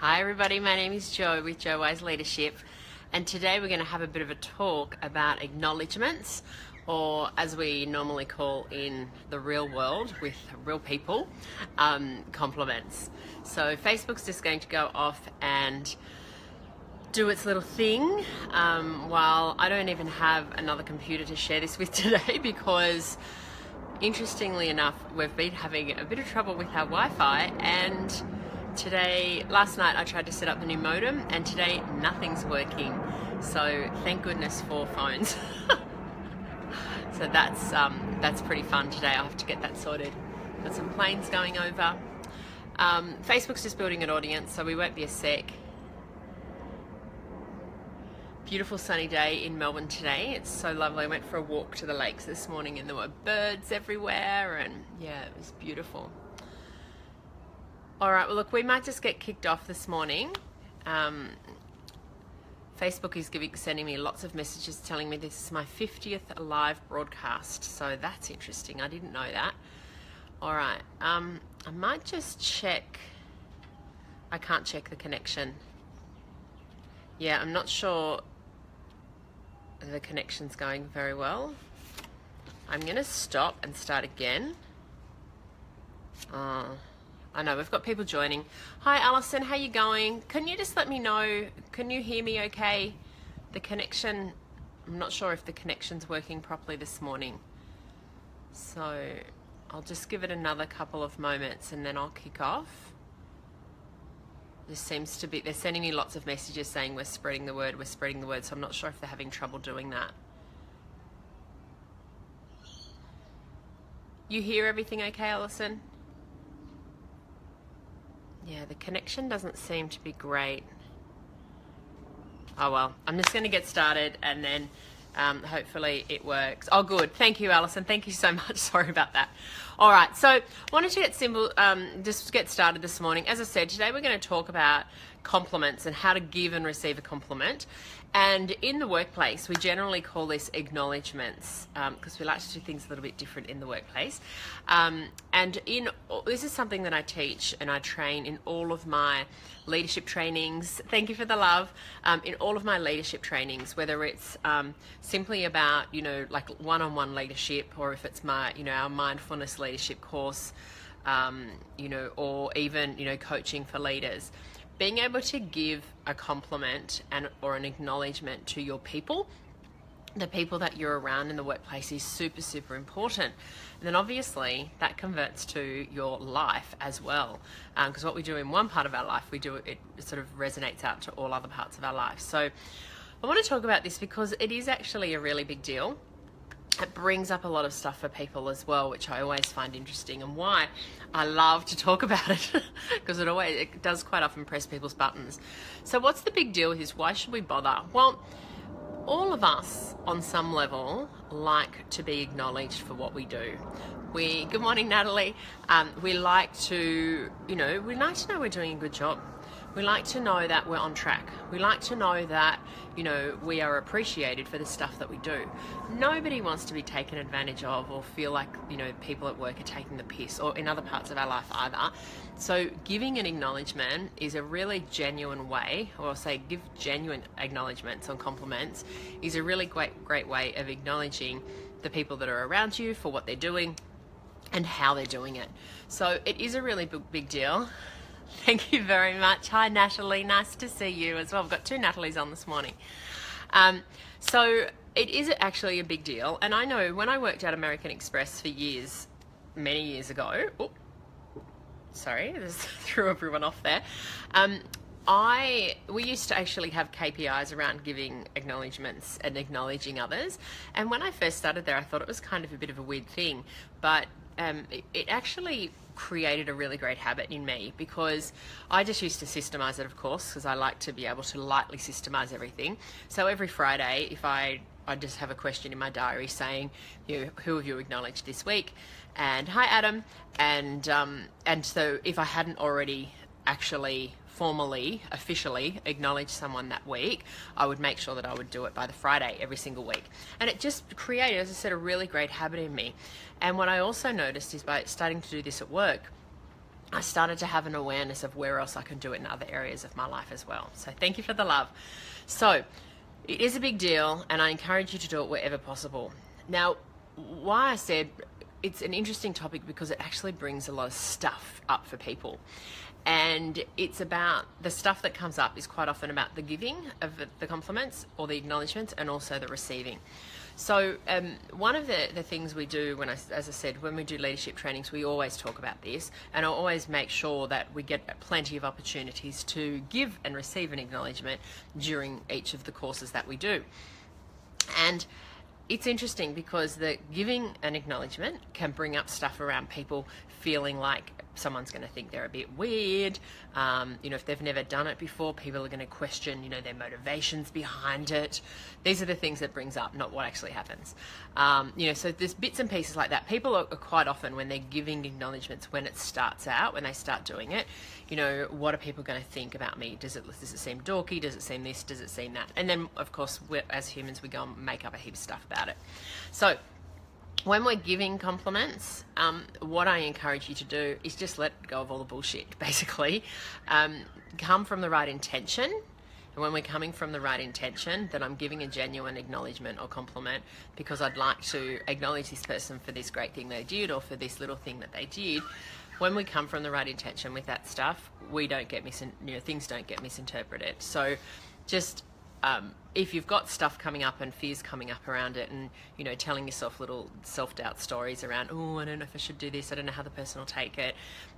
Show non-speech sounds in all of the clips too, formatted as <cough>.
Hi, everybody. My name is Jo with Jo Wise Leadership, and today we're going to have a bit of a talk about acknowledgements, or as we normally call in the real world with real people, um, compliments. So, Facebook's just going to go off and do its little thing um, while I don't even have another computer to share this with <laughs> today because interestingly enough we've been having a bit of trouble with our Wi-Fi and today last night I tried to set up the new modem and today nothing's working so thank goodness for phones <laughs> so that's um, that's pretty fun today I have to get that sorted got some planes going over um, Facebook's just building an audience so we won't be a sec beautiful sunny day in Melbourne today. It's so lovely. I went for a walk to the lakes this morning and there were birds everywhere and yeah, it was beautiful. All right, well, look, we might just get kicked off this morning. Um, Facebook is giving, sending me lots of messages telling me this is my 50th live broadcast, so that's interesting. I didn't know that. All right, um, I might just check. I can't check the connection. Yeah, I'm not sure the connection's going very well. I'm going to stop and start again. Uh, I know we've got people joining. Hi Alison, how you going? Can you just let me know? Can you hear me okay? The connection, I'm not sure if the connection's working properly this morning. So I'll just give it another couple of moments and then I'll kick off. There seems to be, they're sending me lots of messages saying we're spreading the word, we're spreading the word, so I'm not sure if they're having trouble doing that. You hear everything okay, Alison? Yeah, the connection doesn't seem to be great. Oh well, I'm just going to get started and then um, hopefully it works. Oh, good. Thank you, Alison. Thank you so <laughs> much. Sorry about that. All right. So, wanted to get simple, um, just get started this morning. As I said, today we're going to talk about compliments and how to give and receive a compliment. And in the workplace, we generally call this acknowledgements because um, we like to do things a little bit different in the workplace. Um, and in this is something that I teach and I train in all of my leadership trainings. Thank you for the love. Um, in all of my leadership trainings, whether it's um, simply about you know like one-on-one leadership, or if it's my you know our mindfulness leadership course, um, you know, or even you know coaching for leaders. Being able to give a compliment and or an acknowledgement to your people the people that you're around in the workplace is super super important. And then obviously that converts to your life as well because um, what we do in one part of our life we do it, it sort of resonates out to all other parts of our life. So i want to talk about this because it is actually a really big deal it brings up a lot of stuff for people as well, which I always find interesting and why I love to talk <laughs> about it because it always it does quite often press people's buttons. So what's the big deal this? Why should we bother? Well, all of us on some level like to be acknowledged for what we do. We, good morning, Natalie. Um, we like to, you know, we like to know we're doing a good job. We like to know that we're on track. We like to know that, you know, we are appreciated for the stuff that we do. Nobody wants to be taken advantage of or feel like, you know, people at work are taking the piss or in other parts of our life either. So giving an acknowledgement is a really genuine way, or I'll say give genuine acknowledgements on compliments is a really great great way of acknowledging the people that are around you for what they're doing and how they're doing it. So it is a really big, big deal. <laughs> Thank you very much. Hi, Natalie. Nice to see you as well. I've got two Natalies on this morning. Um, so it is actually a big deal. And I know when I worked at American Express for years, many years ago, oh, sorry, <laughs> this threw everyone off there. Um, I we used to actually have KPIs around giving acknowledgements and acknowledging others. And when I first started there, I thought it was kind of a bit of a weird thing, but um, it, it actually created a really great habit in me because I just used to systemize it, of course, because I like to be able to lightly systemize everything. So every Friday, if I I just have a question in my diary saying, you who have you acknowledged this week? And hi, Adam. And um, and so if I hadn't already actually formally, officially acknowledge someone that week, I would make sure that I would do it by the Friday every single week. And it just created, as I said, a really great habit in me. And what I also noticed is by starting to do this at work, I started to have an awareness of where else I can do it in other areas of my life as well. So thank you for the love. So it is a big deal, and I encourage you to do it wherever possible. Now, why I said it's an interesting topic because it actually brings a lot of stuff up for people. And it's about the stuff that comes up is quite often about the giving of the compliments or the acknowledgements and also the receiving. So, um, one of the, the things we do when I, as I said, when we do leadership trainings, we always talk about this, and I always make sure that we get plenty of opportunities to give and receive an acknowledgement during each of the courses that we do. And it's interesting because the giving an acknowledgement can bring up stuff around people feeling like someone's going to think they're a bit weird. Um, you know, if they've never done it before, people are going to question, you know, their motivations behind it. These are the things that brings up, not what actually happens. Um, you know, so there's bits and pieces like that. People are, are quite often when they're giving acknowledgements when it starts out, when they start doing it, you know, what are people going to think about me? Does it does it seem dorky? Does it seem this? Does it seem that? And then, of course, as humans, we go and make up a heap of stuff about it. So when we're giving compliments, um, what I encourage you to do is just let go of all the bullshit, <laughs> basically. Um, come from the right intention. And when we're coming from the right intention, that I'm giving a genuine acknowledgement or compliment because I'd like to acknowledge this person for this great thing they did or for this little thing that they did. When we come from the right intention with that stuff, we don't get mis- you know, things don't get misinterpreted. So just um, if you've got stuff coming up and fears coming up around it and you know telling yourself little self-doubt stories around oh i don't know if i should do this. I don't know how the person will take it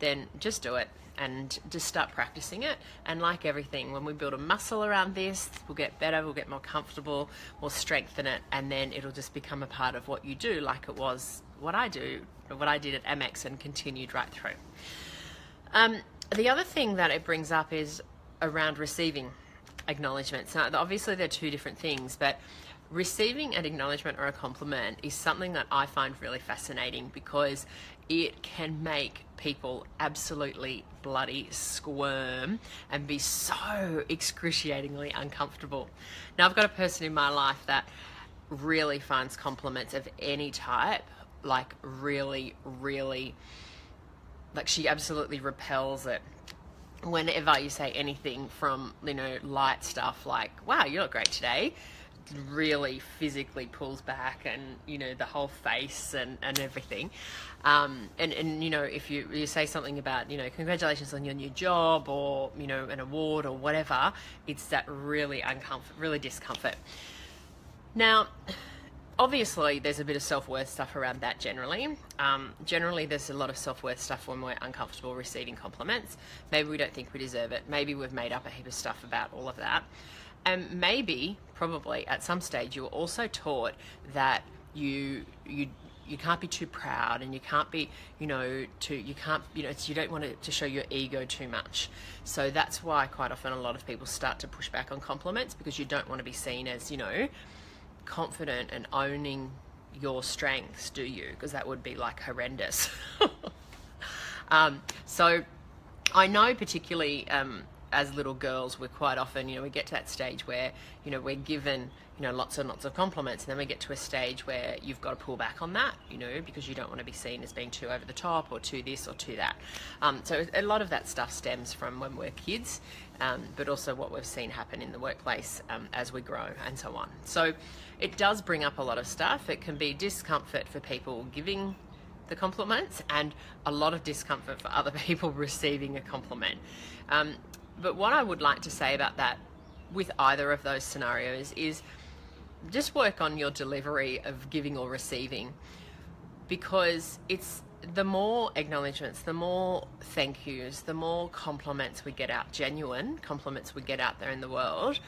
then just do it and just start practicing it. And like everything when we build a muscle around this we'll get better we'll get more comfortable we'll strengthen it and then it'll just become a part of what you do like it was what i do what i did at amex and continued right through. Um, the other thing that it brings up is around receiving acknowledgements. Now, obviously, they're two different things, but receiving an acknowledgement or a compliment is something that I find really fascinating because it can make people absolutely bloody squirm and be so excruciatingly uncomfortable. Now, I've got a person in my life that really finds compliments of any type, like, really, really, like, she absolutely repels it whenever you say anything from you know light stuff like wow you look great today really physically pulls back and you know the whole face and, and everything. Um, and and you know if you you say something about you know congratulations on your new job or you know an award or whatever it's that really uncomfort really discomfort. Now obviously there's a bit of self-worth stuff around that generally. Um, generally there's a lot of self-worth stuff when we're uncomfortable receiving compliments. Maybe we don't think we deserve it. Maybe we've made up a heap of stuff about all of that. And maybe probably at some stage you were also taught that you you you can't be too proud and you can't be you know too you can't you know you don't want to, to show your ego too much. So that's why quite often a lot of people start to push back on compliments because you don't want to be seen as you know confident and owning your strengths, do you? Because that would be like horrendous. <laughs> um, so I know, particularly um, as little girls, we're quite often, you know, we get to that stage where, you know, we're given, you know, lots and lots of compliments, and then we get to a stage where you've got to pull back on that, you know, because you don't want to be seen as being too over the top or too this or too that. Um, so a lot of that stuff stems from when we're kids, um, but also what we've seen happen in the workplace um, as we grow and so on. So it does bring up a lot of stuff. It can be discomfort for people giving the compliments and a lot of discomfort for other <laughs> people receiving a compliment. Um, but what I would like to say about that with either of those scenarios is just work on your delivery of giving or receiving because it's the more acknowledgements, the more thank yous, the more compliments we get out, genuine compliments we get out there in the world,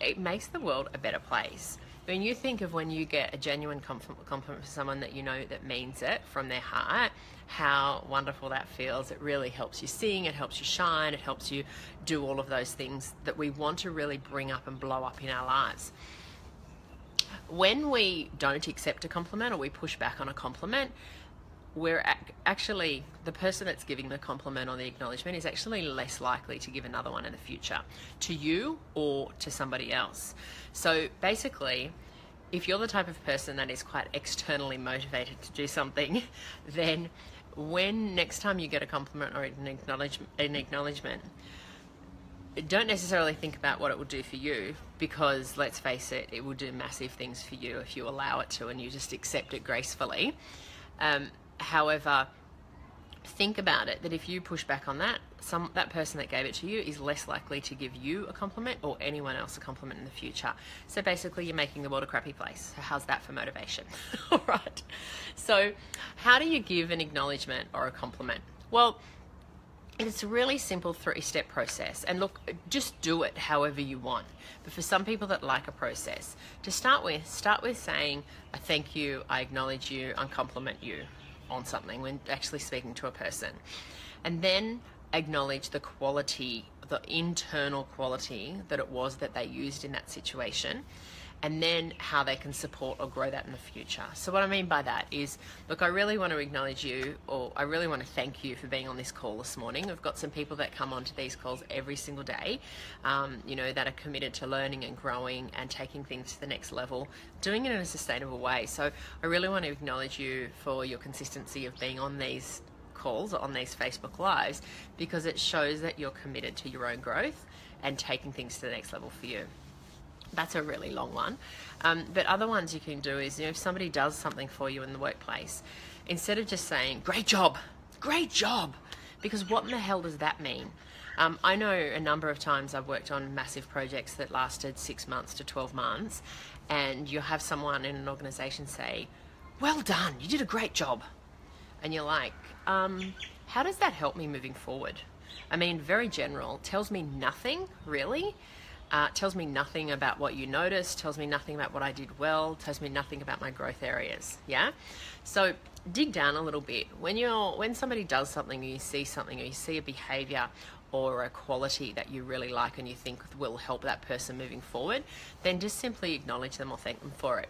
it makes the world a better place. When you think of when you get a genuine compliment from someone that you know that means it from their heart, how wonderful that feels. It really helps you sing, it helps you shine, it helps you do all of those things that we want to really bring up and blow up in our lives. When we don't accept a compliment or we push back on a compliment, we're actually the person that's giving the compliment or the acknowledgement is actually less likely to give another one in the future to you or to somebody else. So basically, if you're the type of person that is quite externally motivated to do something, <laughs> then when next time you get a compliment or an acknowledgement, an acknowledgement, don't necessarily think about what it will do for you because let's face it, it will do massive things for you if you allow it to and you just accept it gracefully. Um, however, think about it that if you push back on that, some that person that gave it to you is less likely to give you a compliment or anyone else a compliment in the future. So basically, you're making the world a crappy place. So how's that for motivation? <laughs> All right. So, how do you give an acknowledgement or a compliment? Well, it's a really simple three step process. And look, just do it however you want. But for some people that like a process, to start with, start with saying, I thank you, I acknowledge you, I compliment you on something when actually speaking to a person. And then acknowledge the quality, the internal quality that it was that they used in that situation and then how they can support or grow that in the future. So, what I mean by that is look, I really want to acknowledge you, or I really want to thank you for being on this call this morning. We've got some people that come onto these calls every single day, um, you know, that are committed to learning and growing and taking things to the next level, doing it in a sustainable way. So, I really want to acknowledge you for your consistency of being on these calls on these Facebook Lives because it shows that you're committed to your own growth and taking things to the next level for you. That's a really long one. Um, but other ones you can do is you know, if somebody does something for you in the workplace, instead of just saying, great job, great job, because what in the hell does that mean? Um, I know a number of times I've worked on massive projects that lasted six months to 12 months, and you'll have someone in an organization say, Well done, you did a great job. And you're like, um, How does that help me moving forward? I mean, very general, tells me nothing really. Uh, tells me nothing about what you noticed, tells me nothing about what I did well, tells me nothing about my growth areas. Yeah? So dig down a little bit. When you're when somebody does something or you see something or you see a behavior or a quality that you really like and you think will help that person moving forward, then just simply acknowledge them or thank them for it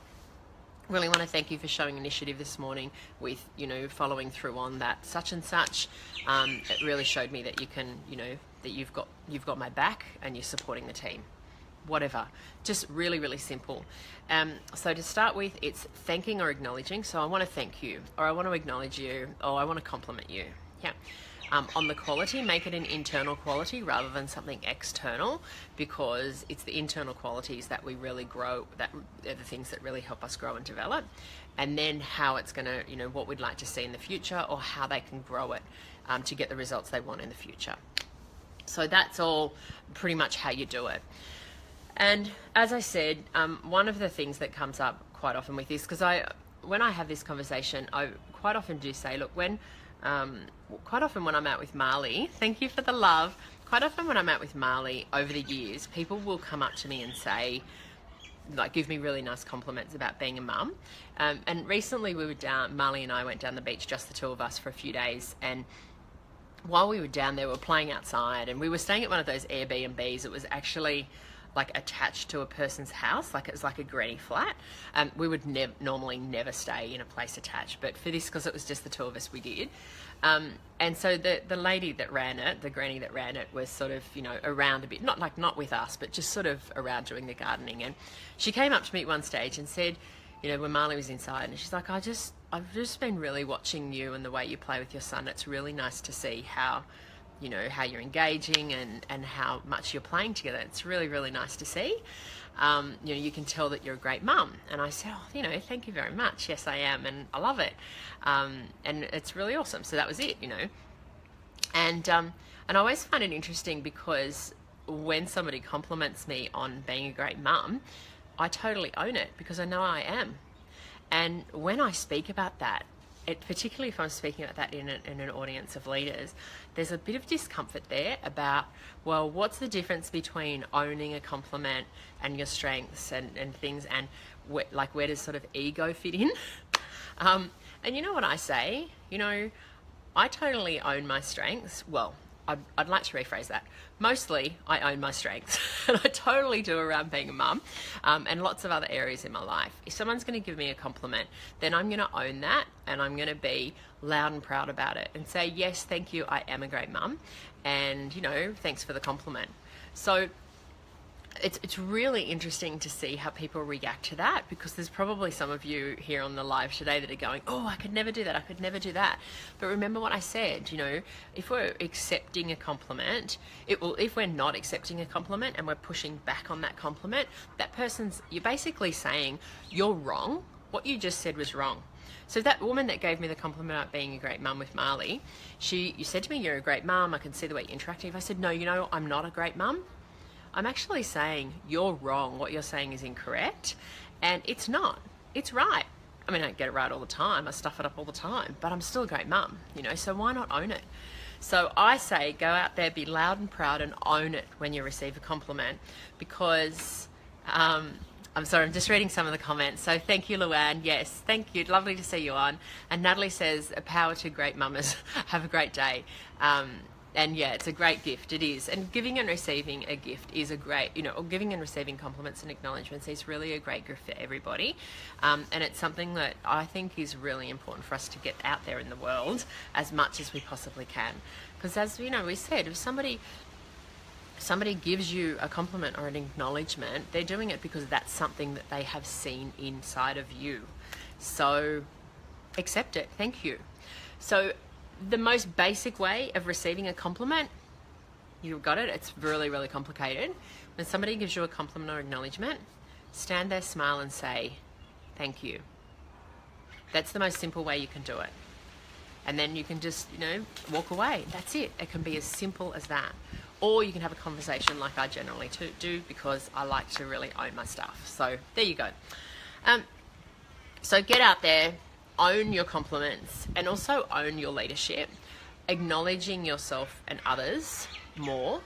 really want to thank you for showing initiative this morning with you know following through on that such and such um, it really showed me that you can you know that you've got you've got my back and you're supporting the team. Whatever. Just really really simple. Um, so to start with it's thanking or acknowledging. So i want to thank you or i want to acknowledge you or i want to compliment you. Yeah. Um, on the quality make it an internal quality rather than something external because it's the internal qualities that we really grow that are the things that really help us grow and develop. And then how it's going to you know what we'd like to see in the future or how they can grow it um, to get the results they want in the future so that's all pretty much how you do it. And as I said, um, one of the things that comes up quite often with this, because I, when I have this conversation, I quite often do say, look, when, um, quite often when I'm out with Marley, thank you for the love. Quite often when I'm out with Marley over the years, people will come up to me and say, like give me really nice compliments about being a mum. Um, and recently we were down, Marley and I went down the beach, just the two of us for a few days, and while we were down there, we were playing outside, and we were staying at one of those Airbnbs. It was actually like attached to a person's house, like it was like a granny flat. Um, we would nev- normally never stay in a place attached, but for this, because it was just the two of us, we did. Um, and so the the lady that ran it, the granny that ran it, was sort of you know around a bit, not like not with us, but just sort of around doing the gardening. And she came up to me at one stage and said, you know, when Marley was inside, and she's like, I just, I've just been really watching you and the way you play with your son. It's really nice to see how, you know, how you're engaging and, and how much you're playing together. It's really, really nice to see. Um, you know, you can tell that you're a great mum. And I said, oh, you know, thank you very much. Yes, I am, and I love it. Um, and it's really awesome. So that was it, you know. And um, and I always find it interesting because when somebody compliments me on being a great mum, I totally own it because I know I am. And when I speak about that, it, particularly if I'm speaking about that in, a, in an audience of leaders, there's a bit of discomfort there about, well, what's the difference between owning a compliment and your strengths and, and things, and wh- like where does sort of ego fit in? <laughs> um, and you know what I say? You know, I totally own my strengths. Well, I'd, I'd like to rephrase that. Mostly, I own my strengths, <laughs> and I totally do around being a mum um, and lots of other areas in my life. If someone's going to give me a compliment, then I'm going to own that and I'm going to be loud and proud about it and say, Yes, thank you, I am a great mum, and you know, thanks for the compliment. So, it's, it's really interesting to see how people react to that because there's probably some of you here on the live today that are going, Oh, I could never do that. I could never do that. But remember what I said, you know, if we're accepting a compliment, it will, if we're not accepting a compliment and we're pushing back on that compliment, that person's, you're basically saying, You're wrong. What you just said was wrong. So that woman that gave me the compliment about being a great mum with Marley, she, you said to me, "You're a great mum. I can see the way you're interacting." I said, "No, you know, I'm not a great mum. I'm actually saying you're wrong. What you're saying is incorrect, and it's not. It's right. I mean, I don't get it right all the time. I stuff it up all the time, but I'm still a great mum. You know, so why not own it?" So I say, go out there, be loud and proud, and own it when you receive a compliment, because. Um, I'm sorry, I'm just reading some of the comments. So thank you, Luann. Yes, thank you. Lovely to see you on. And Natalie says, a power to great mamas. <laughs> Have a great day. Um, and yeah, it's a great gift. It is. And giving and receiving a gift is a great, you know, or giving and receiving compliments and acknowledgements is really a great gift for everybody. Um, and it's something that I think is really important for us to get out there in the world as much as we possibly can. Because as you know, we said, if somebody somebody gives you a compliment or an acknowledgement, they're doing it because that's something that they have seen inside of you. So accept it. Thank you. So the most basic way of receiving a compliment, you've got it. It's really, really complicated. When somebody gives you a compliment or acknowledgement, stand there, smile, and say, Thank you. That's the most simple way you can do it. And then you can just, you know, walk away. That's it. It can be as simple as that or you can have a conversation like I generally do because I like to really own my stuff. So there you go. Um, so get out there, own your compliments, and also own your leadership, acknowledging yourself and others more.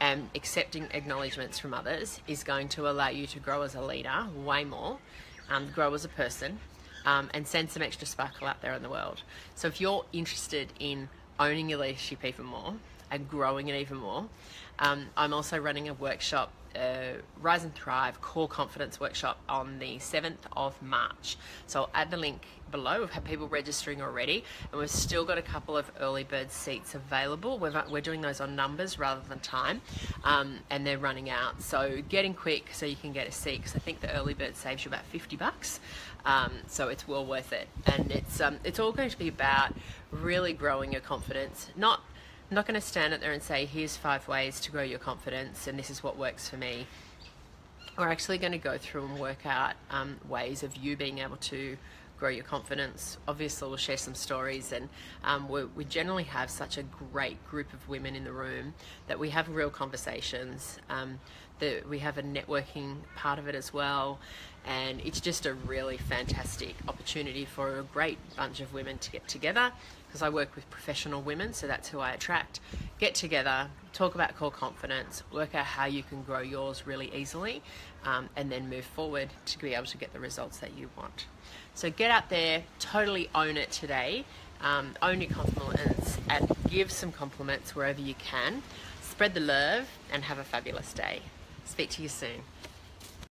And accepting acknowledgements from others is going to allow you to grow as a leader way more, um, grow as a person, um, and send some extra sparkle out there in the world. So if you're interested in owning your leadership even more, and growing it even more. Um, I'm also running a workshop, uh, Rise and Thrive Core Confidence Workshop on the 7th of March. So I'll add the link below. We've had people registering already, and we've still got a couple of early bird seats available. We're, we're doing those on numbers rather than time, um, and they're running out. So getting quick so you can get a seat because I think the early bird saves you about 50 bucks. Um, so it's well worth it, and it's um, it's all going to be about really growing your confidence, not I'm not going to stand up there and say, here's five ways to grow your confidence and this is what works for me. We're actually going to go through and work out um, ways of you being able to grow your confidence. Obviously, we'll share some stories, and um, we generally have such a great group of women in the room that we have real conversations. Um, that we have a networking part of it as well, and it's just a really fantastic opportunity for a great bunch of women to get together because I work with professional women, so that's who I attract. Get together, talk about core confidence, work out how you can grow yours really easily, um, and then move forward to be able to get the results that you want. So get out there, totally own it today. Um, own your confidence and give some compliments wherever you can. Spread the love and have a fabulous day. Speak to you soon.